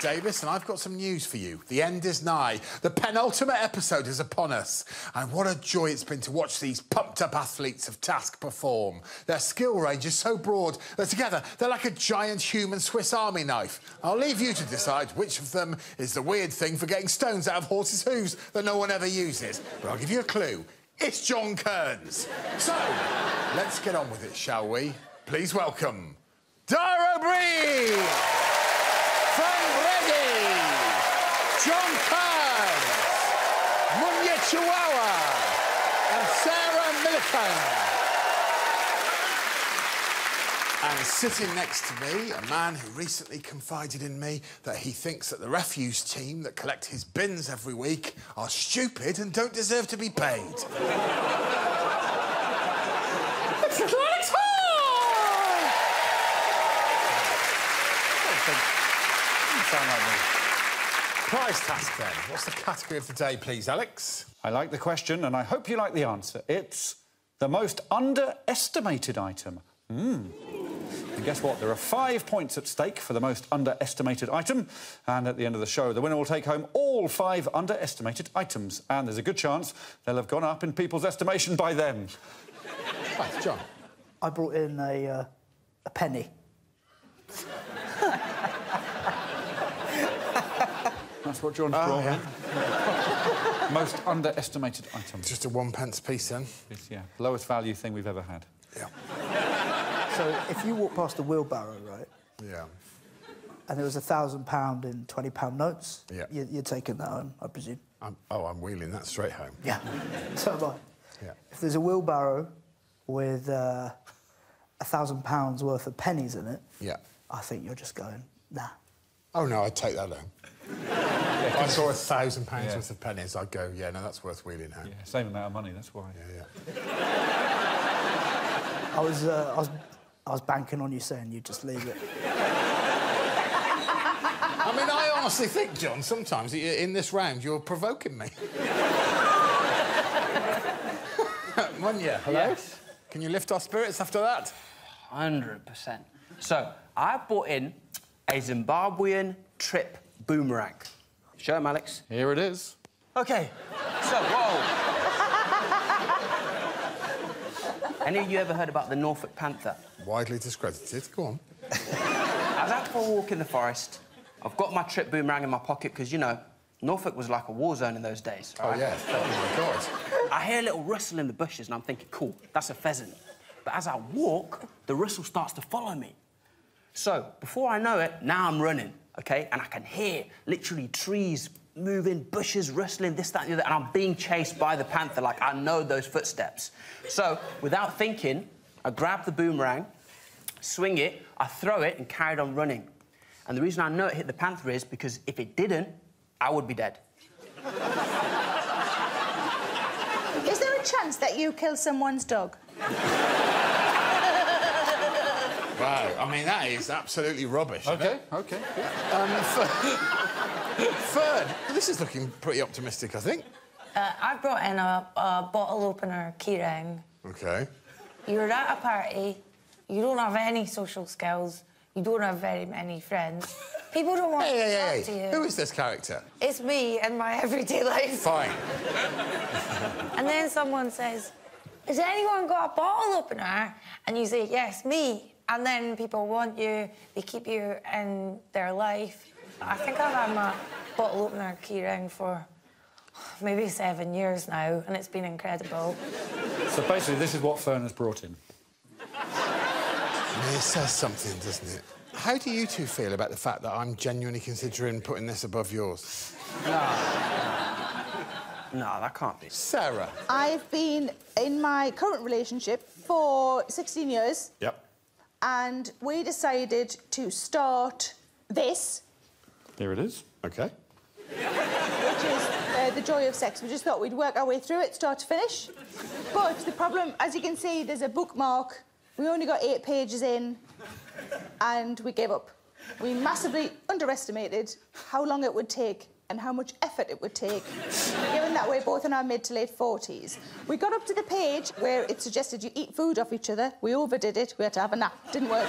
Davies, and I've got some news for you. The end is nigh. The penultimate episode is upon us. And what a joy it's been to watch these pumped up athletes of Task perform. Their skill range is so broad that together they're like a giant human Swiss army knife. I'll leave you to decide which of them is the weird thing for getting stones out of horses' hooves that no one ever uses. But I'll give you a clue. It's John Kearns. So, let's get on with it, shall we? Please welcome Dara Bree, Frank John Kearns, Munya Chawawa, and Sarah Millican. And sitting next to me, a man who recently confided in me that he thinks that the refuse team that collect his bins every week are stupid and don't deserve to be paid. Sound like me. Prize task then. What's the category of the day, please, Alex? I like the question, and I hope you like the answer. It's the most underestimated item. Hmm. And guess what? There are five points at stake for the most underestimated item. And at the end of the show, the winner will take home all five underestimated items. And there's a good chance they'll have gone up in people's estimation by then. Right, John. I brought in a, uh, a penny. That's what John's Oh, brought. yeah. Most underestimated item. Just a one pence piece then. It's, yeah, lowest value thing we've ever had. Yeah. So if you walk past a wheelbarrow, right, Yeah. and there was a thousand pound in twenty pound notes, Yeah. you, you're taking that home, I presume. I'm, oh, I'm wheeling that straight home. Yeah. so am I. Yeah. If there's a wheelbarrow with uh, a thousand pounds worth of pennies in it, Yeah. I think you're just going, nah. Oh, no, I'd take that home. if I saw a thousand pounds worth of pennies, I'd go, yeah, no, that's worth wheeling home. Yeah, same amount of money, that's why. Yeah, yeah. I was, uh, I was, I was banking on you saying you'd just leave it. I mean, I honestly think, John, sometimes i- in this round you're provoking me. Munya, hello? Yes. Can you lift our spirits after that? Hundred percent. So I brought in a Zimbabwean trip boomerang. Show him, Alex. Here it is. Okay. So whoa. Any of you ever heard about the Norfolk Panther? Widely discredited. Go on. I was out for a walk in the forest. I've got my trip boomerang in my pocket because you know Norfolk was like a war zone in those days. Oh, right? yeah. Oh, my God. I hear a little rustle in the bushes and I'm thinking, cool, that's a pheasant. But as I walk, the rustle starts to follow me. So before I know it, now I'm running, okay? And I can hear literally trees moving, bushes rustling, this, that, and the other, and I'm being chased by the panther. Like I know those footsteps. So without thinking, I grab the boomerang, swing it, I throw it, and carried on running. And the reason I know it hit the panther is because if it didn't, I would be dead. Is there a chance that you kill someone's dog? Wow. I mean, that is absolutely rubbish. Okay, okay. Um, Fern, this is looking pretty optimistic, I think. Uh, I brought in a, a bottle opener keyring. Okay. You're at a party, you don't have any social skills, you don't have very many friends. People don't want Hey, to hey, talk hey, to hey. you. Who is this character? It's me in my everyday life. Fine. And then someone says, Has anyone got a bottle opener? And you say, Yes, me. And then people want you, they keep you in their life. I think I've had my bottle opener keyring for maybe seven years now, and it's been incredible. So basically, this is what Fern has brought in. I mean, it says something, doesn't it? How do you two feel about the fact that I'm genuinely considering putting this above yours? No. no, that can't be. Sarah. I've been in my current relationship for 16 years, Yep. And we decided to start this, There it is. Okay. which is uh, the joy of sex. We just thought we'd work our way through it, start to finish. But the problem, as you can see, there's a bookmark We only got eight pages in and we gave up. We massively underestimated how long it would take and how much effort it would take, given that we're both in our mid to late 40s. We got up to the page where it suggested you eat food off each other. We overdid it. We had to have a nap. Didn't work.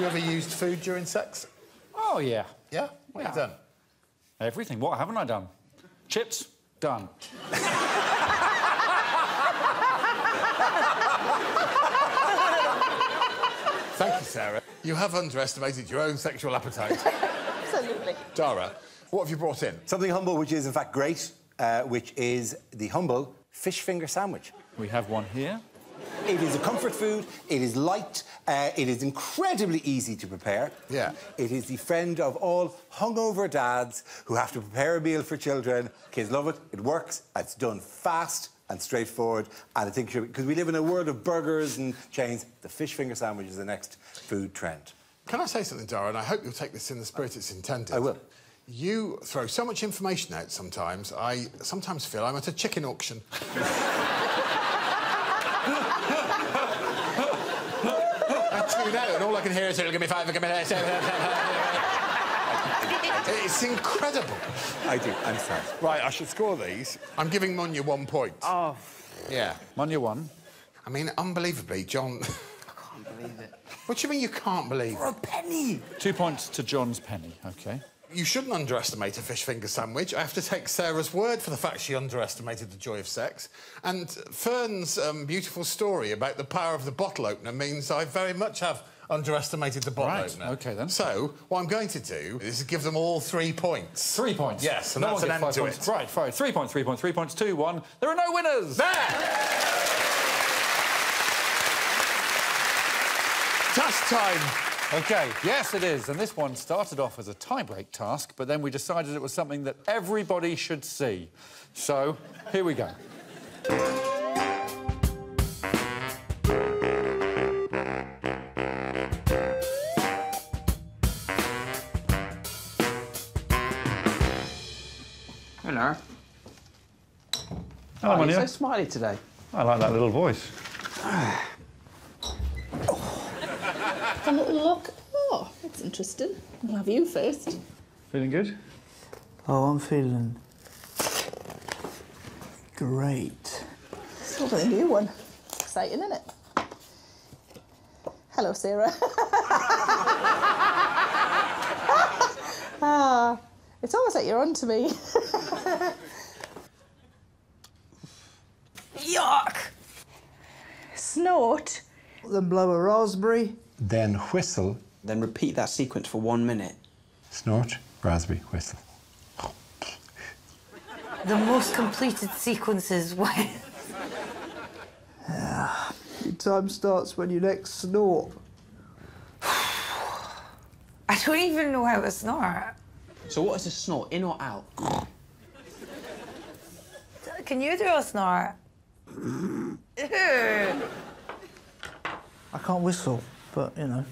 You ever used food during sex? Oh, yeah. Yeah? What have you done? Everything. What haven't I done? Chips, done. Thank you, Sarah. You have underestimated your own sexual appetite. Absolutely. Dara, what have you brought in? Something humble, which is in fact great, uh, which is the humble fish finger sandwich. We have one here. It is a comfort food. It is light. Uh, it is incredibly easy to prepare. Yeah. It is the friend of all hungover dads who have to prepare a meal for children. Kids love it. It works. It's done fast and straightforward. And I think because we live in a world of burgers and chains, the fish finger sandwich is the next food trend. Can I say something, Dara? And I hope you'll take this in the spirit it's intended. I will. You throw so much information out sometimes, I sometimes feel I'm at a chicken auction. I tune out, and all I can hear is, give me five, give me It's incredible. I do. I'm sorry. Right, I should score these. I'm giving Munya one point. Oh, Yeah. Munya one. I mean, unbelievably, John. I can't believe it. what do you mean you can't believe? For a penny. Two points to John's penny, OK. You shouldn't underestimate a fish finger sandwich. I have to take Sarah's word for the fact she underestimated the joy of sex. And Fern's um, beautiful story about the power of the bottle opener means I very much have underestimated the bottle Right, opener. OK then. So, what I'm going to do is give them all three points. Three points. Yes, and No that's one an gets end five to points. it. Right, fine. Three points, three points, three points, two, one. There are no winners! There! Task time! OK, yes, it is. And this one started off as a tie-break task, but then we decided it was something that everybody should see. So, here we go. Hello. Hello, oh, you're so Munya. smiley today. I like that little voice. That's interesting. I'll have you first. Feeling good? Oh, I'm feeling great. Still got a new one. Exciting, isn't it? Hello, Sarah. ah, it's almost like you're onto me. Yuck! Snort. Then blow a raspberry. Then whistle, Then repeat that sequence for one minute. snort, raspberry, whistle. The most completed sequences when. Your time starts when you next snort. I don't even know how to snort. So what is a snort, in or out? Can you do a snort? I can't whistle, but you know.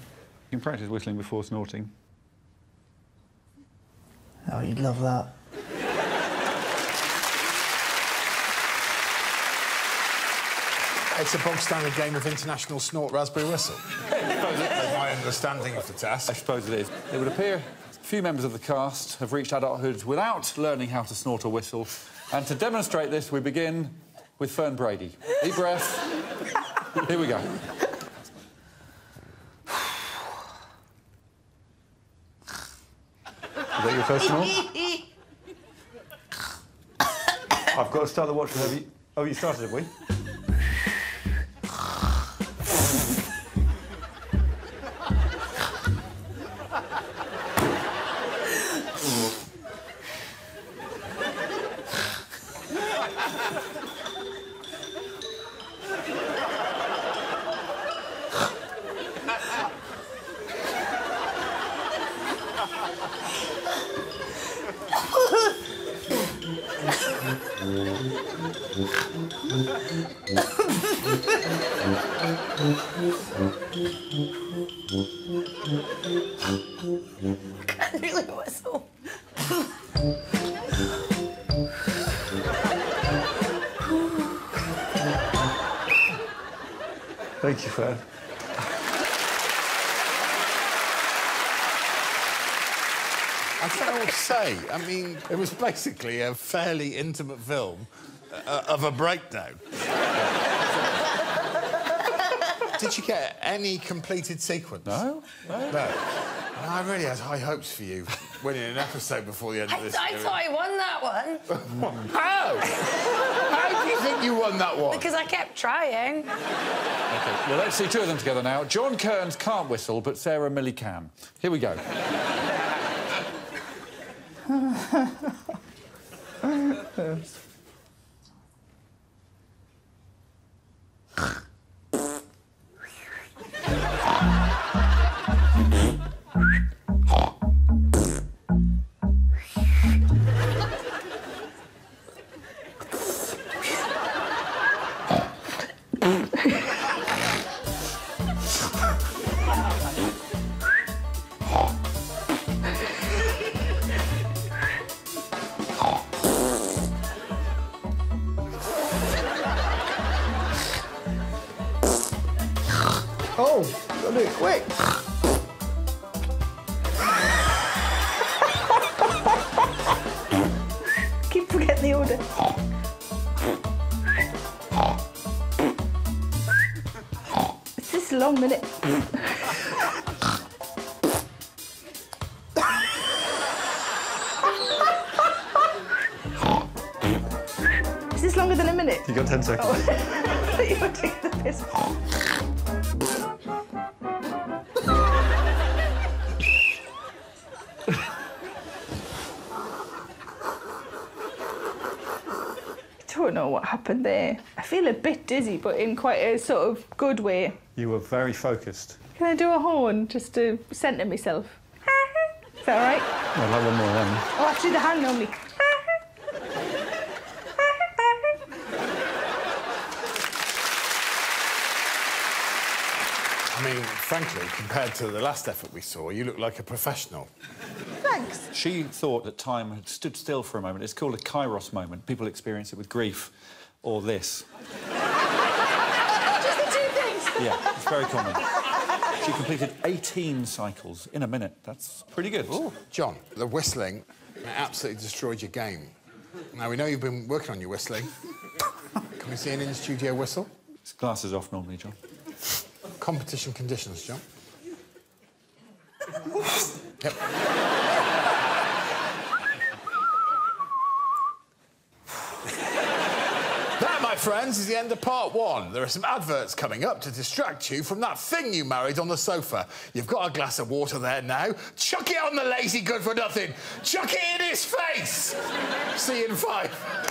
You can practice whistling before snorting. Oh, you'd love that. It's a bog standard game of international snort raspberry whistle. That's my understanding of the task. I test. suppose it is. It would appear few members of the cast have reached adulthood without learning how to snort or whistle. And to demonstrate this, we begin with Fern Brady. Deep breath. Here we go. Your? I've got to start the watch. Have you... Oh, you started, have we? Thank you, Fran. I don't know what to say. I mean, it was basically a fairly intimate film uh, of a breakdown. Did you get any completed sequence? No, no. No. I really had high hopes for you winning an episode before the end I, of this. I thought I won that one How? How do you think you won that one? because I kept trying. Okay, well, let's see two of them together now. John Kearns can't whistle, but Sarah Millie can. Here we go. quick. Keep forgetting the order. It's this long minute. Is this longer than a minute? You got 10 seconds. Oh. I thought you were taking the piss. Know what happened there. I feel a bit dizzy, but in quite a sort of good way. You were very focused. Can I do a horn just to centre myself? Is that all right? I'll have one more then. Oh, actually, the hand normally. I mean, frankly, compared to the last effort we saw, you look like a professional. Thanks. She thought that time had stood still for a moment. It's called a kairos moment. People experience it with grief or this. Just the two things. Yeah, it's very common. She completed 18 cycles in a minute. That's pretty good. John, the whistling absolutely destroyed your game. Now, we know you've been working on your whistling. Can we see an in-studio whistle? His glasses off normally, John. Competition conditions, John. yep. That, my friends, is the end of part one. There are some adverts coming up to distract you from that thing you married on the sofa. You've got a glass of water there now. Chuck it on the lazy good for nothing. Chuck it in his face. See you in five.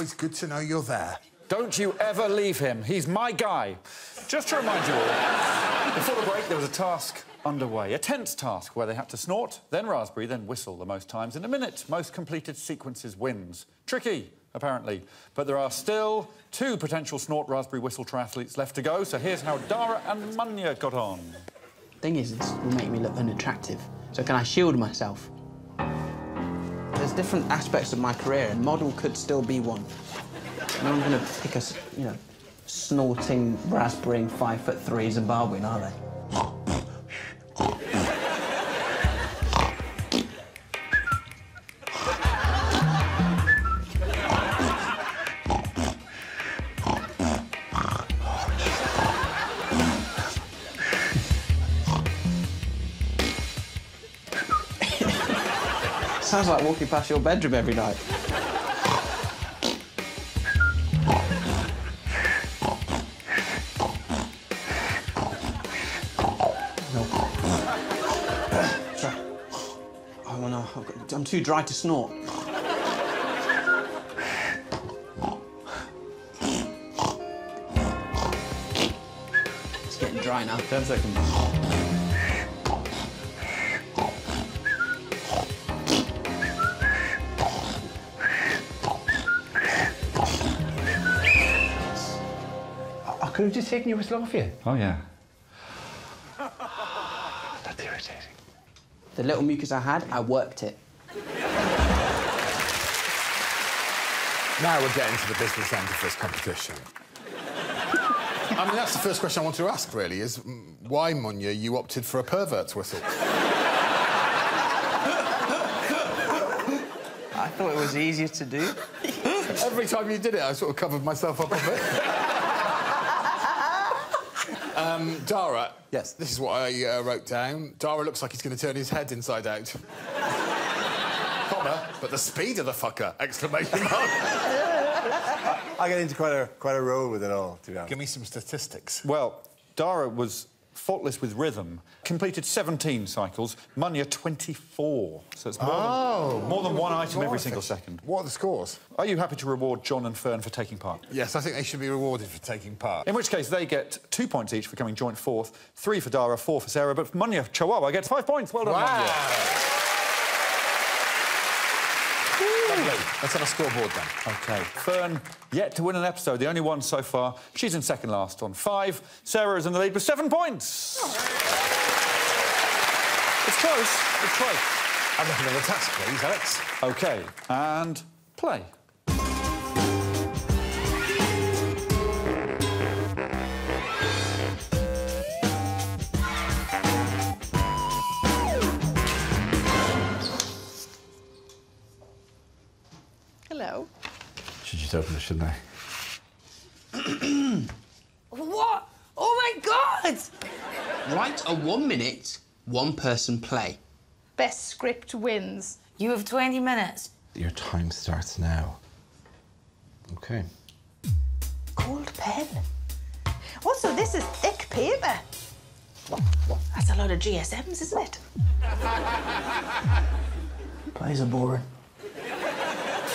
Always good to know you're there. Don't you ever leave him. He's my guy. Just to remind you all, before the break, there was a task underway. A tense task where they had to snort, then raspberry, then whistle the most times in a minute. Most completed sequences wins. Tricky, apparently. But there are still two potential snort, raspberry, whistle triathletes left to go. So here's how Dara and Munya got on. Thing is, this will make me look unattractive. So can I shield myself? There's different aspects of my career, and model could still be one. No one's gonna pick us, you know, snorting, raspberrying, five foot three Zimbabwean, are they? Sounds like walking past your bedroom every night. Oh no, got- I'm too dry to snort. It's getting dry now. Ten seconds. Could have just taken your whistle off you. Oh, yeah. That's irritating. The little mucus I had, I worked it. Now we're getting to the business end of this competition. I mean, that's the first question I want to ask, really, is mm, why, Munya, you opted for a pervert's whistle? I thought it was easier to do. Every time you did it, I sort of covered myself up a bit. Um, Dara. Yes. This is what I uh, wrote down. Dara looks like he's going to turn his head inside out. Comma, but the speed of the fucker! Exclamation mark. I get into quite a quite a roll with it all, to be honest. Give me some statistics. Well, Dara was faultless with rhythm, completed 17 cycles, Munya 24. So it's more, Oh, than, more than one item every single second. What are the scores? Are you happy to reward John and Fern for taking part? Yes, I think they should be rewarded for taking part. In which case, they get two points each for coming joint fourth, three for Dara, four for Sarah, but Munya Chawawa gets five points. Well done, Munya. Lovely. Let's have a scoreboard then. OK. Fern, yet to win an episode, the only one so far. She's in second last on five. Sarah is in the lead with seven points. Oh. It's close. It's close. I'm looking at the task, please, Alex. OK, and play. Hello. Should just open it, shouldn't I? What? Oh my god! Write a one minute, one person play. Best script wins. You have 20 minutes. Your time starts now. Okay. Gold pen. Also, this is thick paper. That's a lot of GSMs, isn't it? Plays are boring.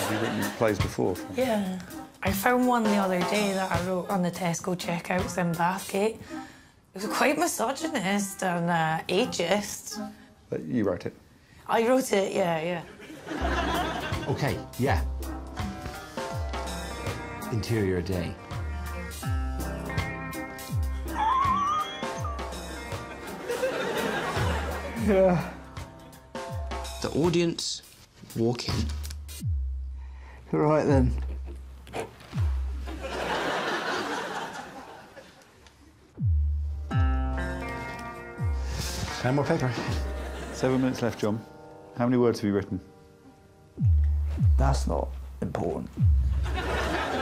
Have you written plays before? Yeah. I found one the other day that I wrote on the Tesco checkouts in Bathgate. It was quite misogynist and uh, ageist. But you wrote it. I wrote it, yeah, yeah. Okay, yeah. Interior day. Yeah. The audience walk in. Right then. Ten more paper. Seven minutes left, John. How many words have you written? That's not important.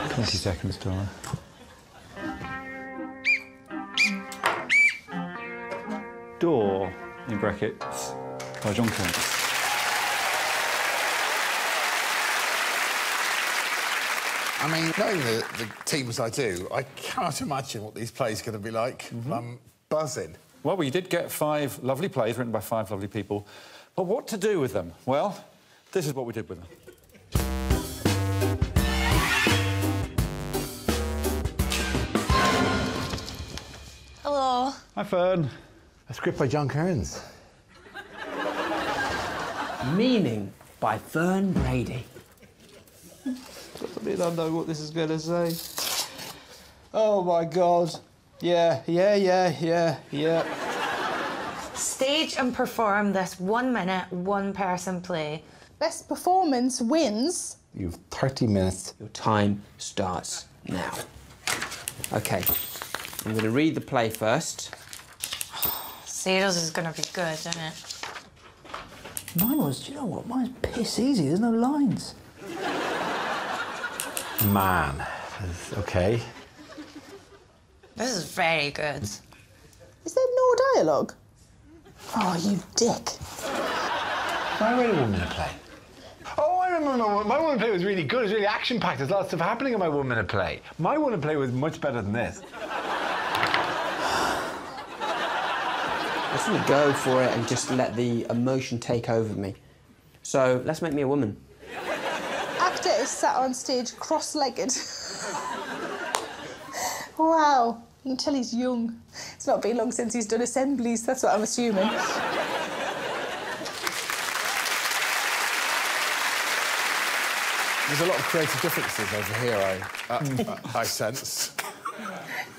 20 seconds, Dara. Door, in brackets, by John Kent. I mean, knowing the, the teams I do, I cannot imagine what these plays are going to be like. Mm-hmm. I'm buzzing. Well, we did get five lovely plays written by five lovely people. But what to do with them? Well, this is what we did with them. Hello. Hi, Fern. A script by John Kearns. Meaning by Fern Brady. I mean, I know what this is going to say. Oh my god. Yeah, yeah, yeah, yeah, yeah. Stage and perform this one minute, one person play. Best performance wins. You've 30 minutes. Your time starts now. OK. I'm going to read the play first. Sarah's is gonna be good, isn't it? Mine was, do you know what? Mine's piss easy. There's no lines. Man. Okay. This is very good. Is there no dialogue? Oh, you dick. I read a one minute play. Oh, I remember my, my one minute play was really good. It was really action packed. There's lots of stuff happening in my one minute play. My one minute play was much better than this. I just want to go for it and just let the emotion take over me. So let's make me a woman. Actor sat on stage cross-legged. wow. You can tell he's young. It's not been long since he's done assemblies, that's what I'm assuming. There's a lot of creative differences over here, I, uh, I sense.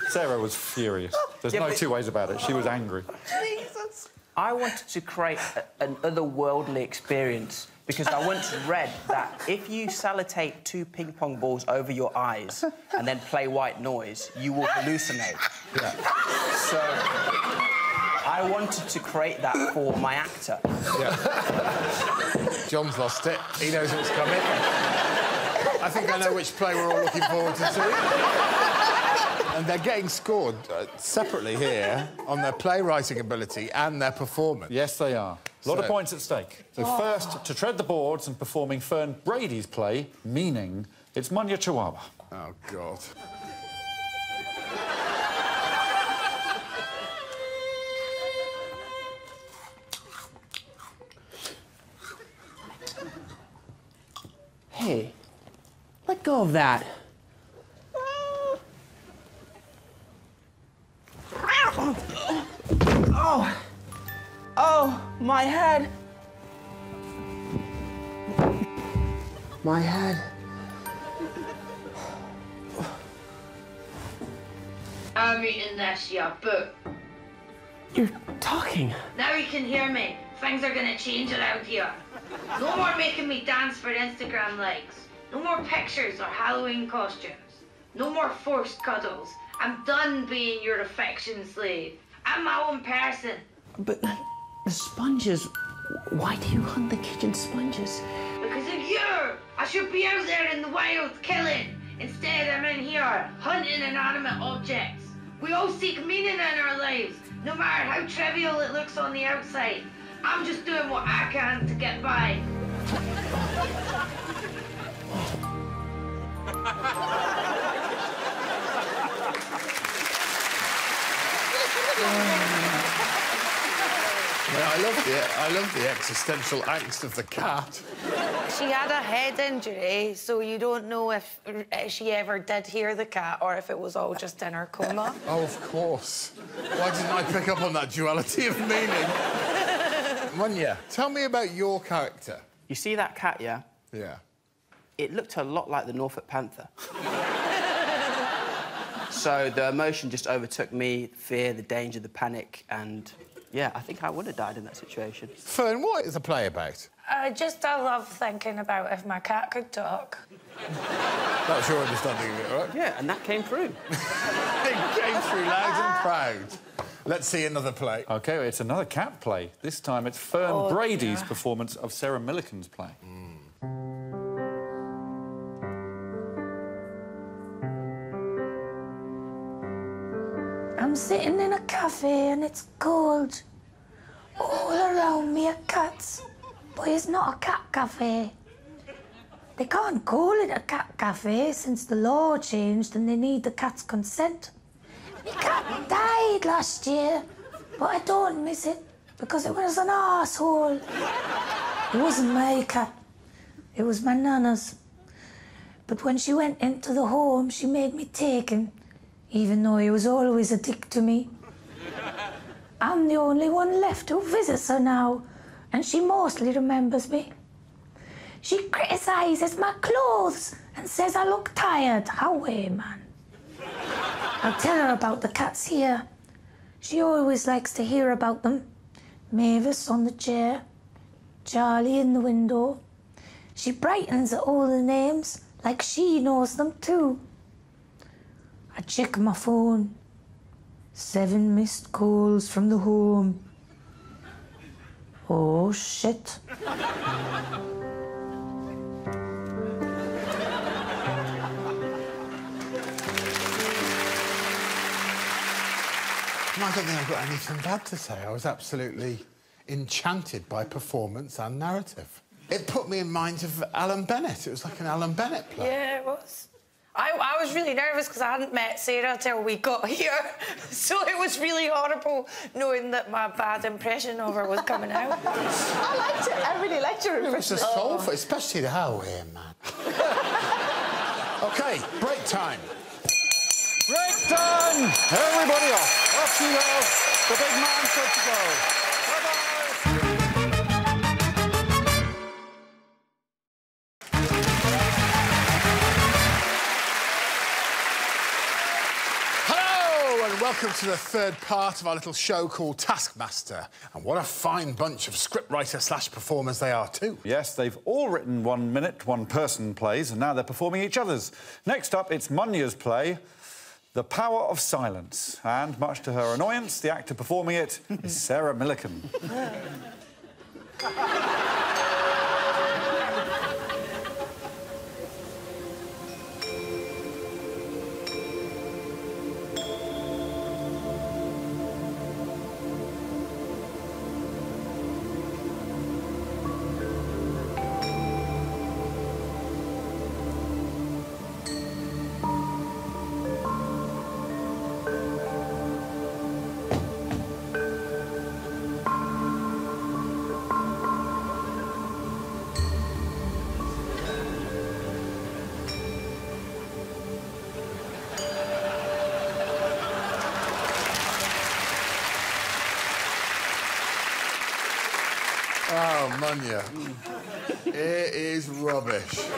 Sarah was furious. There's Yeah, no but- two ways about it. She was angry. Jesus. I wanted to create a, an otherworldly experience because I once read that if you sellotape two ping pong balls over your eyes and then play white noise, you will hallucinate. So I wanted to create that for my actor. John's lost it. He knows what's coming. I think I know which play we're all looking forward to seeing. And they're getting scored uh, separately here on their playwriting ability and their performance. Yes, they are. A lot of points at stake. So oh. first, to tread the boards and performing Fern Brady's play, meaning it's Munya Chawawa. Oh, God. Hey, let go of that. Ah. Oh, oh, Oh, my head. My head. I'm eating this, yeah, but You're talking. now you can hear me. Things are gonna change around here. No more making me dance for Instagram likes. No more pictures or Halloween costumes. No more forced cuddles. I'm done being your affection slave. I'm my own person. But the sponges. Why do you hunt the kitchen sponges? Because of you! I should be out there in the wild killing. Instead, I'm in here hunting inanimate objects. We all seek meaning in our lives, no matter how trivial it looks on the outside. I'm just doing what I can to get by. Yeah, I love the I love the existential angst of the cat. She had a head injury, so you don't know if uh, she ever did hear the cat or if it was all just in her coma. Oh, of course. Why didn't I pick up on that duality of meaning? Munya, tell me about your character. You see that cat, yeah? Yeah. It looked a lot like the Norfolk Panther. so the emotion just overtook me the fear, the danger, the panic, and yeah, I think I would have died in that situation. Fern, what is the play about? Uh, just I love thinking about if my cat could talk. That's your understanding of it, right? Yeah, and that came through. it came through loud and proud. Let's see another play. OK, it's another cat play. This time it's Fern Oh, Brady's dear. performance of Sarah Millican's play. I'm sitting in a cafe and it's cold. All around me are cats, but it's not a cat cafe. They can't call it a cat cafe since the law changed and they need the cat's consent. My cat died last year, but I don't miss it because it was an asshole. It wasn't my cat, it was my nana's. But when she went into the home, she made me take him, even though he was always a dick to me. I'm the only one left who visits her now, and she mostly remembers me. She criticises my clothes and says I look tired. How way, man. I'll tell her about the cats here. She always likes to hear about them. Mavis on the chair, Charlie in the window. She brightens at all the names like she knows them too. I check my phone. Seven missed calls from the home. Oh shit. I don't think I've got anything bad to say. I was absolutely enchanted by performance and narrative. It put me in mind of Alan Bennett. It was like an Alan Bennett play. Yeah, it was. I, I was really nervous because I hadn't met Sarah till we got here. So it was really horrible knowing that my bad impression of her was coming out. I liked it. I really liked your It was impression. a soulful, especially the hallway, man. OK, break time. Break time! Everybody off. Off you go. The big man said to go. Welcome to the third part of our little show called Taskmaster. And what a fine bunch of scriptwriter slash performers they are, too. Yes, they've all written one minute, one person plays, and now they're performing each other's. Next up, it's Munya's play, The Power of Silence. And much to her annoyance, the actor performing it is Sarah Millican. it is rubbish. You've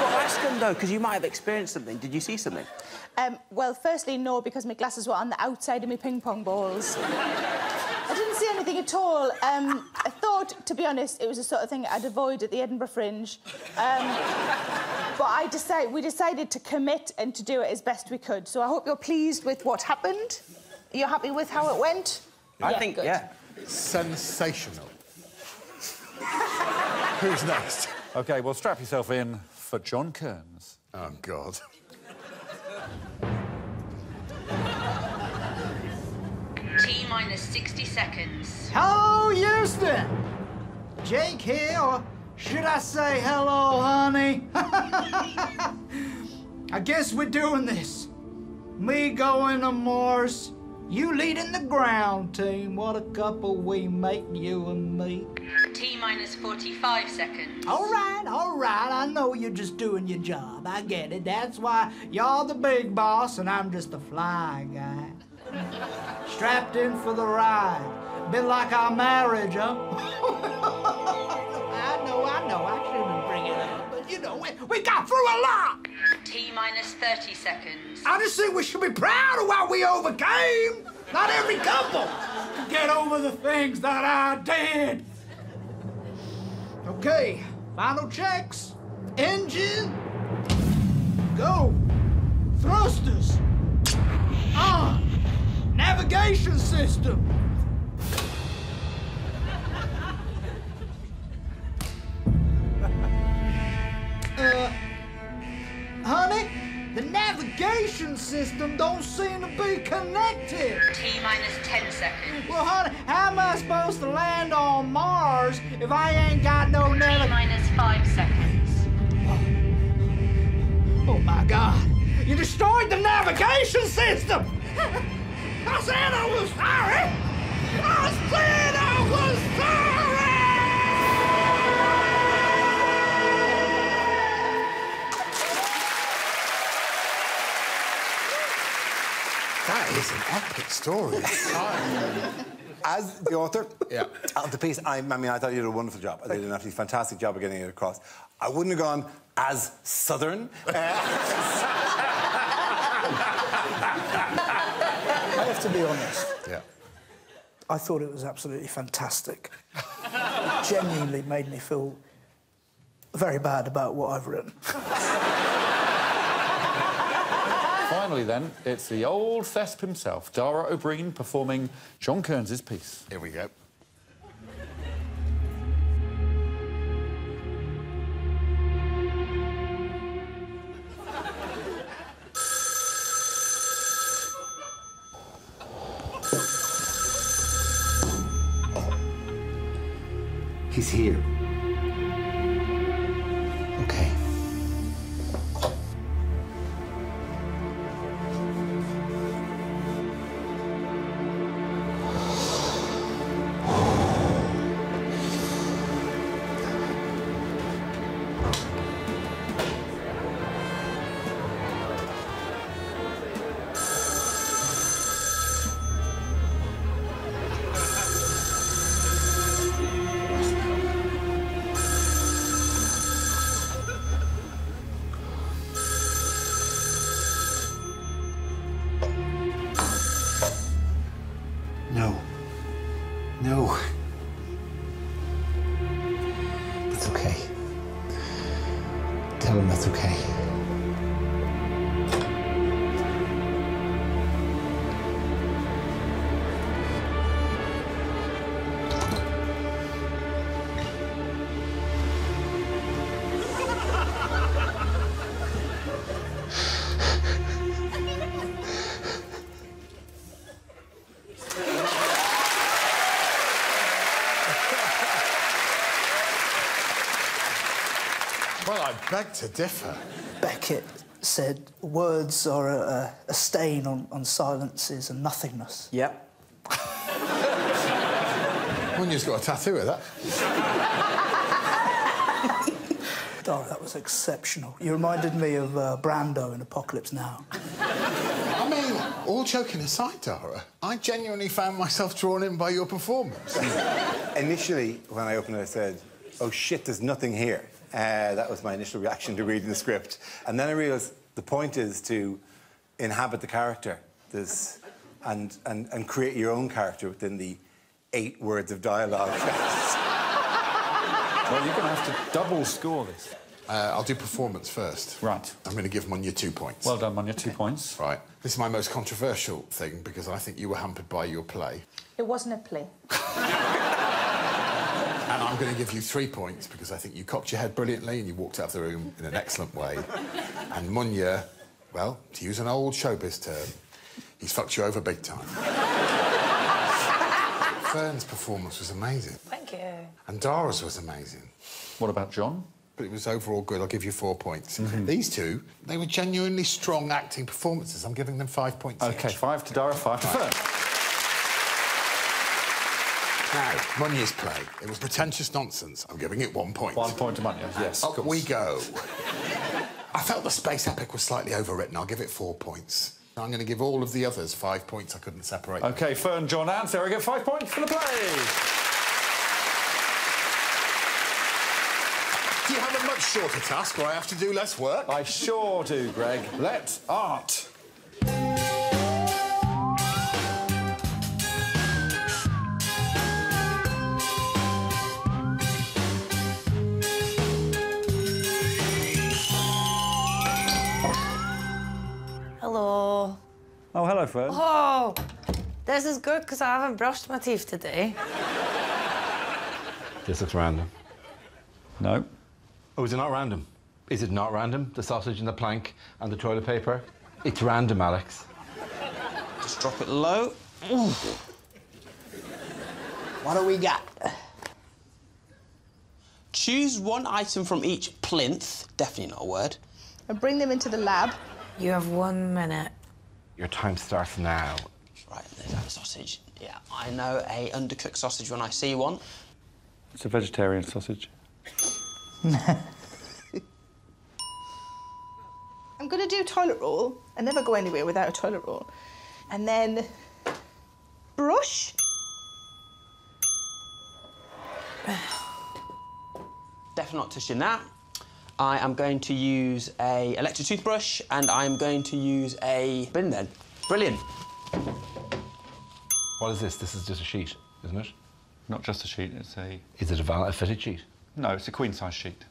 got to ask them, though, because you might have experienced something. Did you see something? Um, well, firstly, no, because my glasses were on the outside of my ping pong balls. I didn't see anything at all. Um, I thought, to be honest, it was the sort of thing I'd avoid at the Edinburgh Fringe. Um, but I decide, we decided to commit and to do it as best we could. So I hope you're pleased with what happened. You're you happy with how it went? I Yeah, think, good. yeah. Sensational. Who's next? OK, well, strap yourself in for John Kearns. Oh, God. T minus 60 seconds. Hello, Houston. Jake here, or should I say hello, honey? I guess we're doing this. Me going to Mars, you leading the ground team. What a couple we make, you and me. T minus 45 seconds. All right, all right. I know you're just doing your job. I get it. That's why you're the big boss and I'm just the fly guy. Strapped in for the ride. Bit like our marriage, huh? you know, we, we got through a lot. T minus 30 seconds. I just think we should be proud of what we overcame. Not every couple can get over the things that I did. Okay, final checks. Engine. Go. Thrusters. On. Navigation system. Uh, honey, the navigation system don't seem to be connected. T minus 10 seconds. Well, honey, how am I supposed to land on Mars if I ain't got no navigation? T minus 5 seconds. Oh my God! You destroyed the navigation system! I said I was sorry! I said I was sorry! Is an epic story. As the author Yeah. of the piece, I, I mean, I thought you did a wonderful job. I did an absolutely fantastic job of getting it across. I wouldn't have gone as southern. I have to be honest. yeah. I thought it was absolutely fantastic. It Genuinely made me feel very bad about what I've written. Finally, then, it's the old Thesp himself, Dara Ó Briain, performing John Kearns' piece. Here we go. He's here. Beg to differ. Beckett said words are a, a, a stain on, on silences and nothingness. Yep. Munya's got a tattoo of that. Oh, that was exceptional. You reminded me of uh, Brando in Apocalypse Now. I mean, all joking aside, Dara, I genuinely found myself drawn in by your performance. Initially, when I opened it, I said, oh shit, there's nothing here. Uh, that was my initial reaction to reading the script. And then I realised the point is to inhabit the character there's, and, and, and create your own character within the eight words of dialogue. Well, you're going to have to double score this. Uh, I'll do performance first. Right. I'm going to give Munya two points. Well done, Munya. Two points. Right. This is my most controversial thing because I think you were hampered by your play. It wasn't a play. And I'm going to give you three points because I think you cocked your head brilliantly and you walked out of the room in an excellent way. And Munya, well, to use an old showbiz term, he's fucked you over big time. Fern's performance was amazing. Thank you. And Dara's was amazing. What about John? But it was overall good. I'll give you four points. Mm-hmm. These two, they were genuinely strong acting performances. I'm giving them five points OK, each. five to Dara, five to Fern. Now, Munya's play. It was pretentious nonsense. I'm giving it one point. One point to Munya, yes. Up we go. I felt the space epic was slightly overwritten. I'll give it four points. I'm going to give all of the others five points. I couldn't separate. them. OK, Fern, John, and Sarah get five points for the play. Do you have a much shorter task where I have to do less work? I sure do, Greg. Let art. Oh, hello, Fern. Oh, this is good because I haven't brushed my teeth today. This looks random. No. Oh, is it not random? Is it not random? The sausage and the plank and the toilet paper? It's random, Alex. Just drop it low. What do we got? Choose one item from each plinth. Definitely not a word. And bring them into the lab. You have one minute. Your time starts now. Right, there's that sausage. Yeah, I know a undercooked sausage when I see one. It's a vegetarian sausage. I'm going to do toilet roll. I never go anywhere without a toilet roll. And then brush. Definitely not touching that. I am going to use a electric toothbrush and I'm going to use a bin then. Brilliant. What is this? This is just a sheet, isn't it? Not just a sheet, it's a... Is it a, val- a fitted sheet? No, it's a queen-size sheet.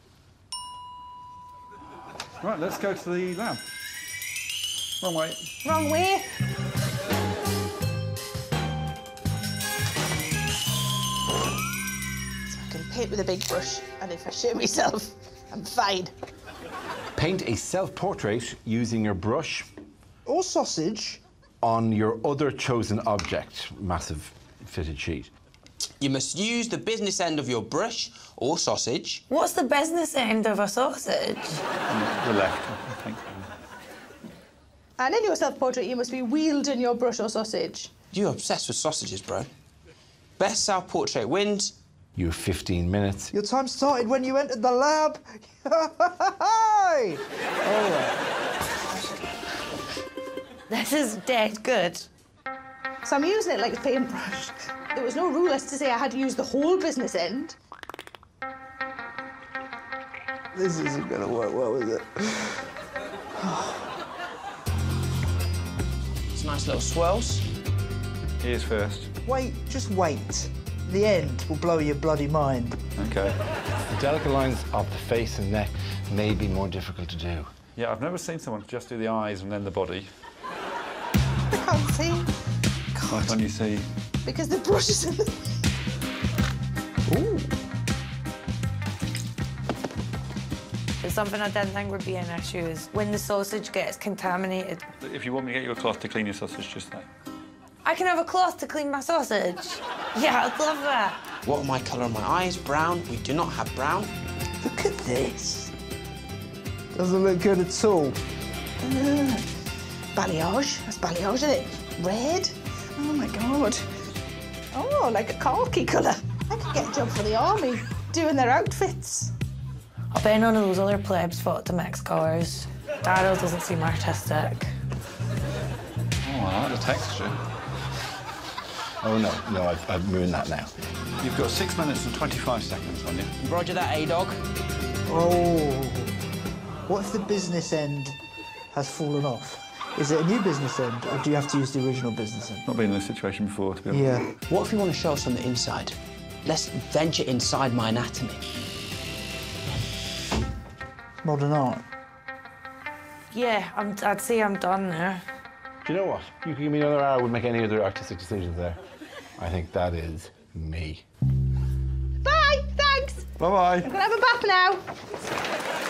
Right, let's go to the lab. Wrong way. Wrong way. So I can paint with a big brush, and if I shoot myself, I'm fine. Paint a self-portrait using your brush Or sausage. on your other chosen object. Massive fitted sheet. You must use the business end of your brush or sausage. What's the business end of a sausage? The left, I think. And in your self-portrait, you must be wielding your brush or sausage. You're obsessed with sausages, bro. Best self-portrait wins. You have 15 minutes. Your time started when you entered the lab. Hey! All right. This is dead good. So I'm using it like a paintbrush. There was no rule as to say I had to use the whole business end. This isn't gonna work well, is it? It's nice little swirls. Ears first. Wait, just wait. The end will blow your bloody mind. OK. The delicate lines of the face and neck may be more difficult to do. Yeah, I've never seen someone just do the eyes and then the body. I can't see Why can't you see? because the brush is in the Ooh. something I didn't think would be an issue is when the sausage gets contaminated. If you want me to get you a cloth to clean your sausage, just say. I can have a cloth to clean my sausage. Yeah, I'd love that. What are my colour on my eyes? Brown. We do not have brown. Look at this. Doesn't look good at all. Uh, balayage. That's balayage, isn't it? Red. Oh my god. Oh, like a khaki colour. I could get a job for the army doing their outfits. I bet none of those other plebs fought to mix colours. Daryl doesn't seem artistic. Oh, I like the texture. Oh, no, no, I've, I've ruined that now. You've got six minutes and 25 seconds on you. Roger that, A-Dog. Oh. What if the business end has fallen off? Is it a new business end, or do you have to use the original business end? Not been in this situation before, to be honest. Yeah. What if you want to show us on the inside? Let's venture inside my anatomy. Modern art. Yeah, I'm, I'd say I'm done there. Do you know what? You can give me another hour, I wouldn't make any other artistic decisions there. I think that is me. Bye, thanks. Bye-bye. I'm gonna have a bath now.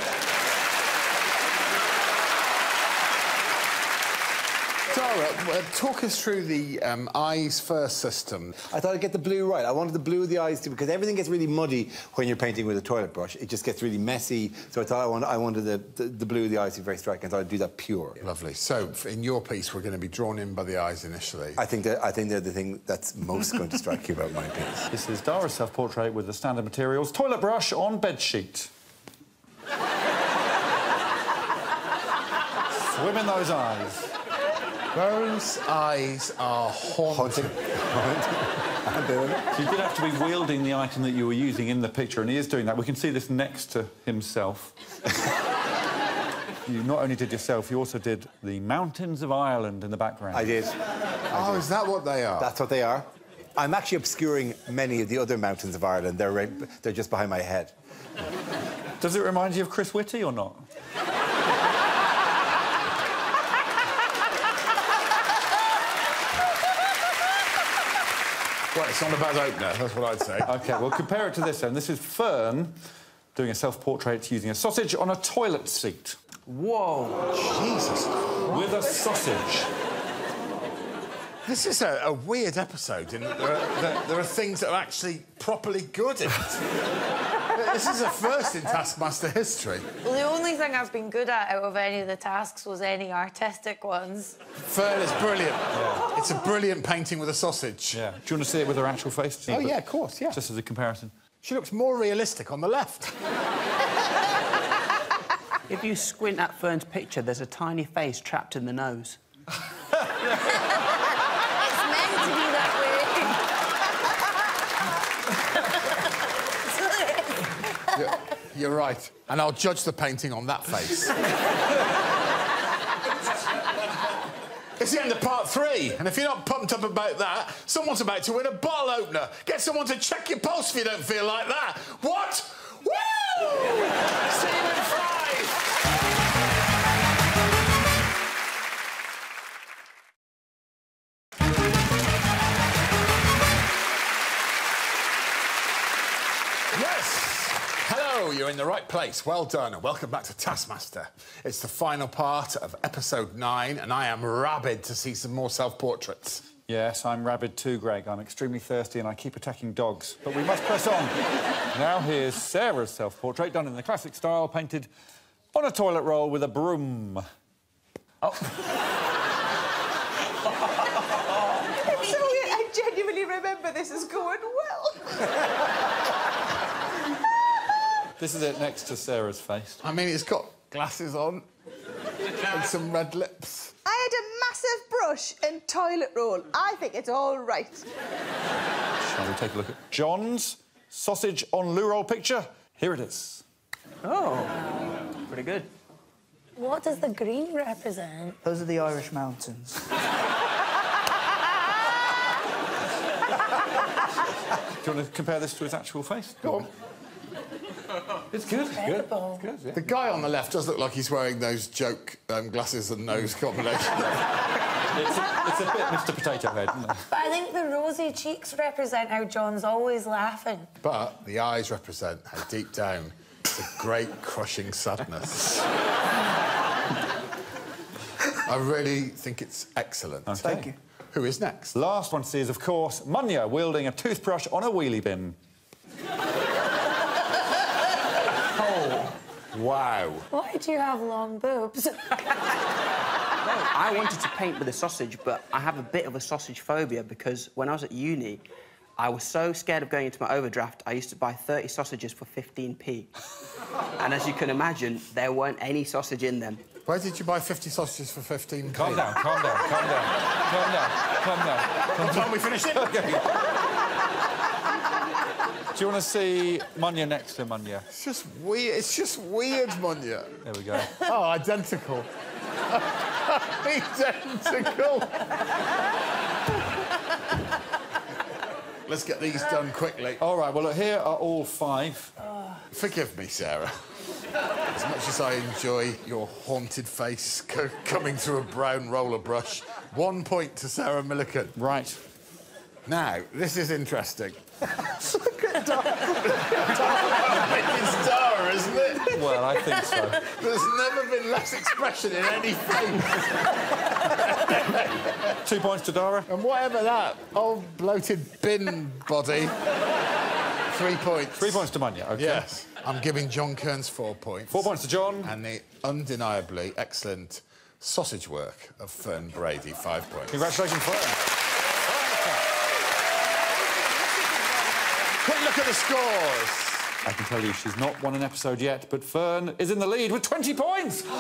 Dara, uh, talk us through the um, eyes first system. I thought I'd get the blue right. I wanted the blue of the eyes too, because everything gets really muddy when you're painting with a toilet brush. It just gets really messy. So I thought I wanted, I wanted the, the, the blue of the eyes to be very striking. I thought I'd do that pure. Lovely. So, in your piece, we're going to be drawn in by the eyes initially. I think that I think they're the thing that's most going to strike you about my piece. This is Dara's self-portrait with the standard materials. Toilet brush on bed sheet. Swim in those eyes. Those eyes are haunting. I'm doing it. So you did have to be wielding the item that you were using in the picture, and he is doing that. We can see this next to himself. you not only did yourself, you also did the mountains of Ireland in the background. I did. Oh, is that what they are? That's what they are. I'm actually obscuring many of the other mountains of Ireland. They're right, they're just behind my head. Does it remind you of Chris Whitty or not? Well, it's not a bad opener, that's what I'd say. OK, well, compare it to this then. This is Fern doing a self-portrait using a sausage on a toilet seat. Whoa. Jesus. With a sausage. This is a, a weird episode, there are, there, there are things that are actually properly good in it. This is a first in Taskmaster history. Well, the only thing I've been good at out of any of the tasks was any artistic ones. Fern is brilliant. Yeah. It's a brilliant painting with a sausage. Yeah. Do you want to see it with her actual face? Oh, yeah, of course, yeah. Just as a comparison. She looks more realistic on the left. If you squint at Fern's picture, there's a tiny face trapped in the nose. It's meant to be that way. You're, you're right. And I'll judge the painting on that face. It's the end of part three, and if you're not pumped up about that, someone's about to win a bottle opener. Get someone to check your pulse if you don't feel like that. What? Woo! Hello, you're in the right place. Well done, and welcome back to Taskmaster. It's the final part of episode nine, and I am rabid to see some more self portraits. Yes, I'm rabid too, Greg. I'm extremely thirsty and I keep attacking dogs. But we must press on. now here's Sarah's self-portrait, done in the classic style, painted on a toilet roll with a broom. Oh. So I genuinely remember this as going well. This is it next to Sarah's face. I mean, it's got glasses on and some red lips. I had a massive brush and toilet roll. I think it's all right. Shall we take a look at John's sausage on loo roll picture? Here it is. Oh, pretty good. What does the green represent? Those are the Irish mountains. Do you want to compare this to his actual face? Go on. It's good. It's good. It's good, yeah. The guy on the left does look like he's wearing those joke um, glasses and nose combination. It's a, it's a bit Mr. Potato Head. But I think the rosy cheeks represent how John's always laughing. but the eyes represent how deep down it's a great crushing sadness. I really think it's excellent. Thank you. Who is next? Last one to see is, of course, Munya wielding a toothbrush on a wheelie bin. Wow. Why do you have long boobs? I wanted to paint with a sausage, but I have a bit of a sausage phobia because when I was at uni, I was so scared of going into my overdraft, I used to buy 30 sausages for 15p. and as you can imagine, there weren't any sausage in them. Where did you buy 50 sausages for 15p? Calm down, calm down, calm down, calm down, calm down. What time we finish it? Do you want to see Munya next to Munya? It's just weird. It's just weird, Munya. There we go. Oh, identical. identical. Let's get these done quickly. All right, well, look, here are all five. Forgive me, Sarah. As much as I enjoy your haunted face co- coming through a brown roller brush, one point to Sarah Millican. Right. Now, this is interesting. It's Dara, isn't it? Well, I think so. There's never been less expression in any face. Two points to Dara. And whatever that old bloated bin body, three points. Three points to Munya, OK? Yes. I'm giving John Kearns four points. Four points to John. And the undeniably excellent sausage work of Fern Brady, five points. Congratulations, Fern. Look at the scores. I can tell you she's not won an episode yet, but Fern is in the lead with 20 points. OK,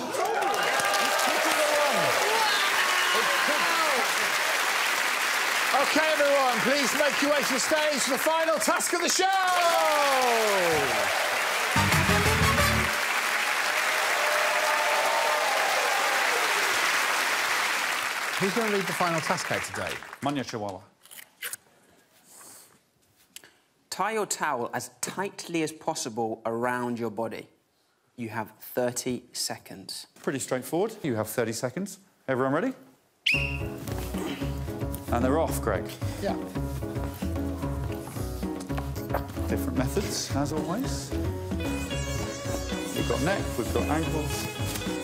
everyone, please make your way to the stage for the final task of the show. Who's going to lead the final task out today? Munya Chawawa. Tie your towel as tightly as possible around your body. You have 30 seconds. Pretty straightforward. You have 30 seconds. Everyone ready? And they're off, Greg. Yeah. Different methods, as always. We've got neck, we've got ankles,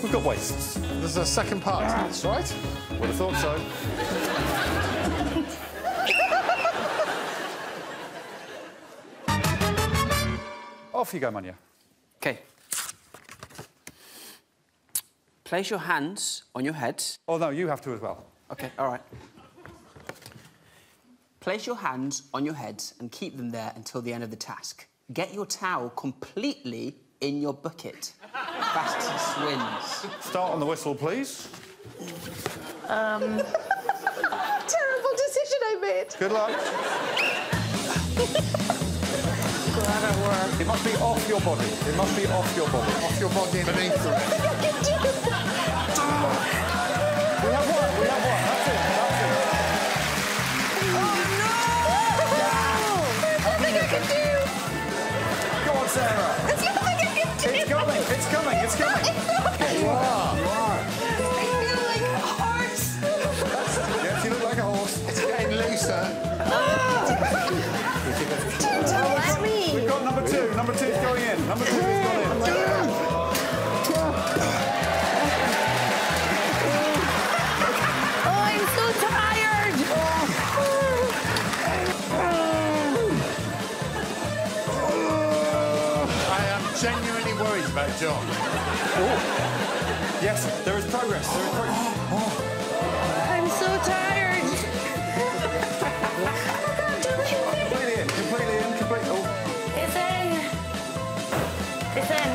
we've got waists. There's a second part to this, right? Would have thought so. Off you go, Munya. OK. Place your hands on your head. Oh, no, you have to as well. OK, all right. Place your hands on your heads and keep them there until the end of the task. Get your towel completely in your bucket. Fastest wins. Start on the whistle, please. Um. Terrible decision I made. Good luck. Glad It must be off your body. It must be off your body. Off your body and beneath the rest. Worried about John. Yes, there is progress. There is progress. I'm so tired. Completely in. Completely in. Completely. Oh. It's in. It's in.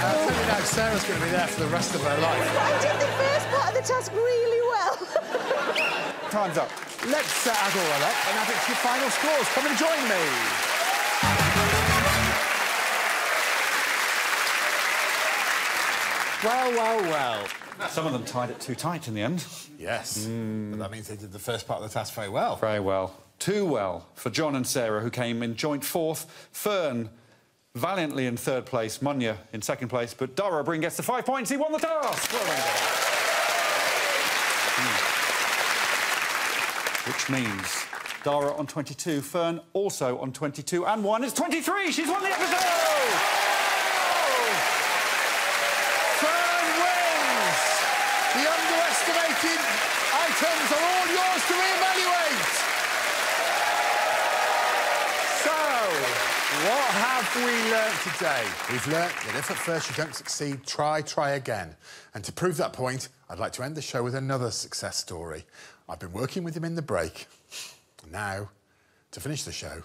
I'll tell you now, Sarah's going to be there for the rest of her life. I did the first part of the task really well. Time's up. Let's uh, add all up and add it to your final scores. Come and join me. Well, well, well. Some of them tied it too tight in the end. Yes, but that means they did the first part of the task very well. Very well. Too well for John and Sarah, who came in joint fourth. Fern valiantly in third place. Munya in second place. But Dara Ó Briain gets the five points. He won the task. Well done, Dara. Hmm. Which means Dara on 22, Fern also on 22 and one. It's 23. She's won the episode. Fern wins! The underestimated items are all yours to reevaluate. So, What have we learnt today? We've learnt that if at first you don't succeed, try, try again. And to prove that point, I'd like to end the show with another success story. I've been working with him in the break. Now, to finish the show,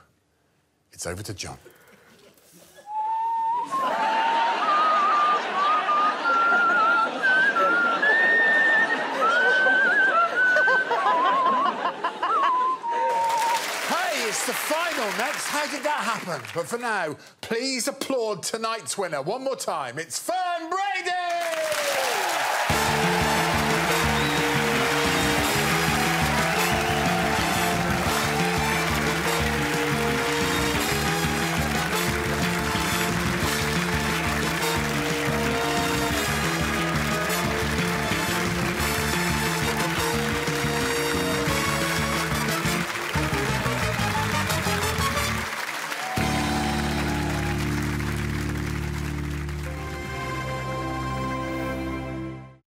it's over to John. It's the final next. How did that happen? But for now, please applaud tonight's winner. One more time. It's Fern Brady!